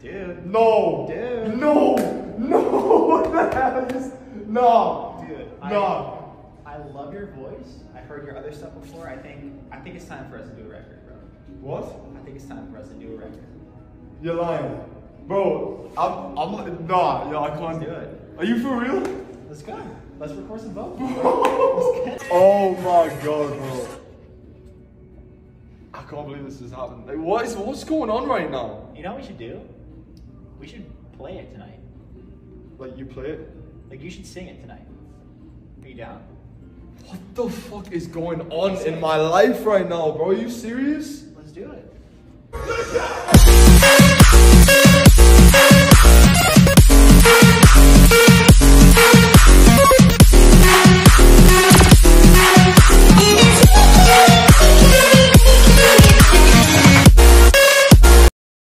Dude. No. Dude. No. No. What the hell is? No. Dude, No. I, I love your voice. I've heard your other stuff before. I think I think it's time for us to do a record, bro. What? I think it's time for us to do a record. You're lying, bro. I'm. I'm. not- Nah. Yeah, I can't Let's do it. Are you for real? Let's go. Let's record some vocals. Oh my god, bro. I can't believe this is happening. Like, what is what's going on right now? You know what we should do? We should play it tonight. Like you play it? Like you should sing it tonight. Are you down? What the fuck is going on in my life right now, bro? Are you serious? Let's do it.